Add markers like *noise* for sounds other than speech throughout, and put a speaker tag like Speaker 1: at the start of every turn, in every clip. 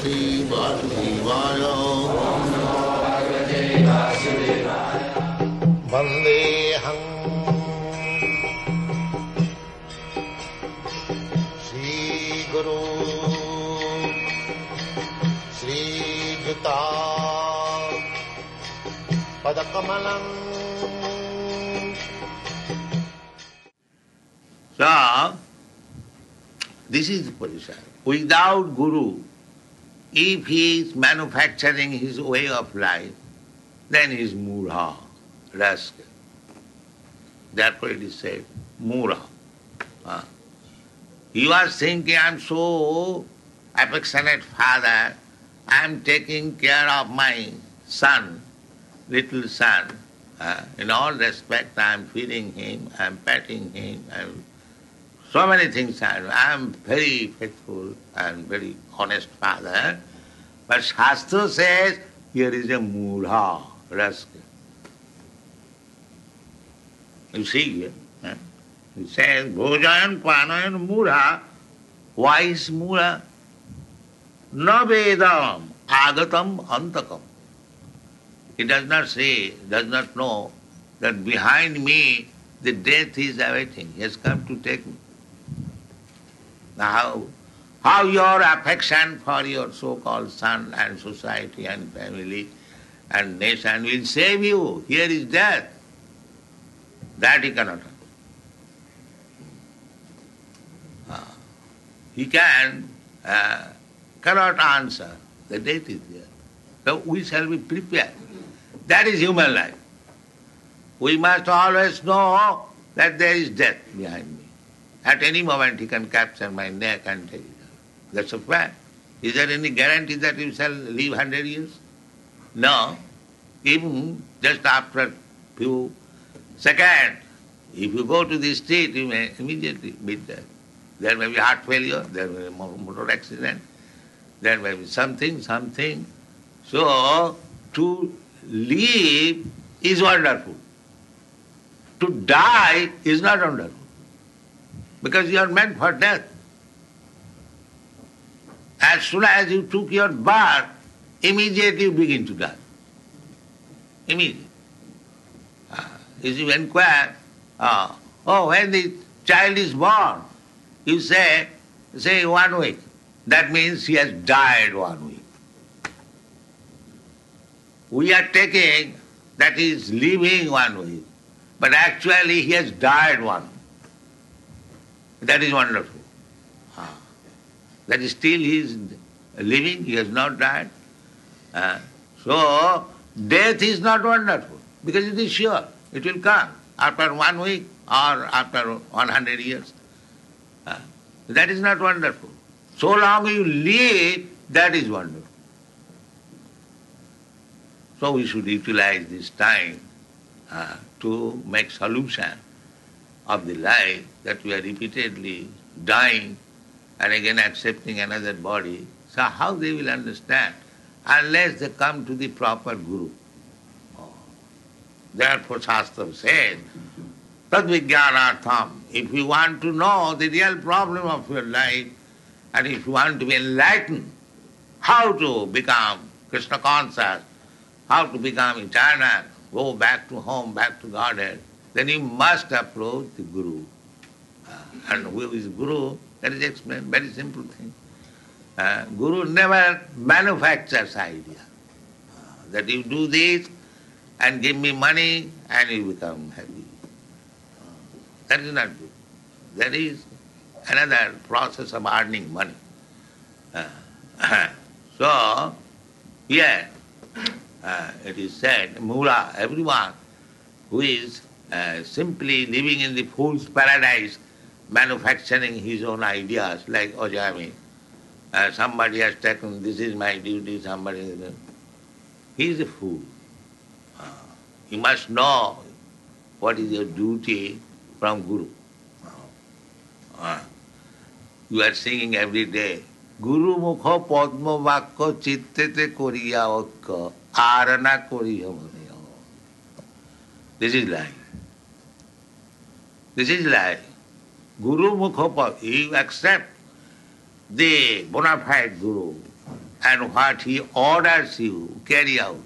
Speaker 1: भगवते वासुदेवाय वन्देऽहम् श्रीगुरु श्रीयुता पदकमलम्
Speaker 2: So, this is the position. Without Guru, if he is manufacturing his way of life, then he is mudha, rascal. Therefore it is said, mudha. Ah. You are thinking, I am so affectionate father, I am taking care of my son, little son. Ah, in all respect, I am feeding him, I am petting him, I am so many things I I am very faithful and very honest father. But Shastra says here is a mudha, rascal. You see here. eh? It says bhojayan panayan mudha. Why is mudha? Na vedam agatam antakam. He does not say, does not know that behind me the death is awaiting. He has come to take me. Now, how your affection for your so-called son and society and family and nation will save you. Here is death. That he cannot. Ah. He can, uh, cannot answer. The death is there. So we shall be prepared. That is human life. We must always know that there is death behind. At any moment he can capture my neck and take it. That's a fact. Is there any guarantee that you shall live hundred years? No. Even just after few seconds, if you go to the street, you may immediately meet death. There may be heart failure, there may be motor accident, there may be something, something. So, to live is wonderful. To die is not wonderful. Because you are meant for death. As soon as you took your birth, immediately you begin to die. Immediately. If you inquire, ah, oh, when the child is born, you say, say one week. That means he has died one week. We are taking that he is living one week, but actually he has died one. That is wonderful. Ah. That is still he is living, he has not died. Ah. So, death is not wonderful because it is sure, it will come after one week or after 100 years. Ah. That is not wonderful. So long you live, that is wonderful. So we should utilize this time uh, to make solution of the life that we are repeatedly dying and again accepting another body. So how they will understand unless they come to the proper guru. Oh. Therefore Shastra said, Tadvijnanartham, if you want to know the real problem of your life and if you want to be enlightened, how to become Krishna conscious, how to become eternal, go back to home, back to Godhead, then you must approach the Guru. Uh, and who is Guru? That is explained, very simple thing. Uh, Guru never manufactures idea. Uh, that you do this and give me money and you become happy. Uh, that is not guru. That is another process of earning money. *laughs* So, here uh, it is said, Mudha, everyone who is uh, simply living in the fool's paradise, manufacturing his own ideas, like Ojami. Uh, somebody has taken, this is my duty, somebody He is a fool. Uh, you must know what is your duty from Guru. Uh, you are singing every day, গুরু মুখ পদ্ম বাক্য চিত্তেতে করিয়া ঐক্য আর না করিয়া মনে This is life. This is life. Guru mukha pa- you accept the bona fide Guru and what he orders you, carry out,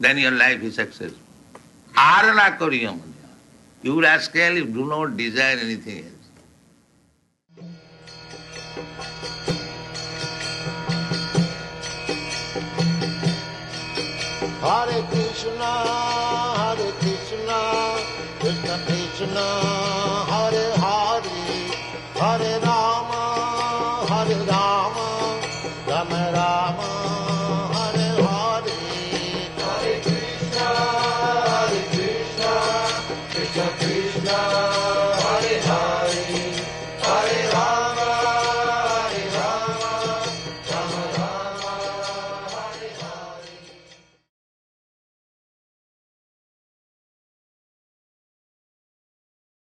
Speaker 2: then your life is successful. Arana kariyam. You rascal, you do not desire anything else.
Speaker 1: Hare Krishna, Hare Krishna, Krishna Krishna,
Speaker 2: Krishna हरे हरि हरे राम हरे राम राम राम हरे भार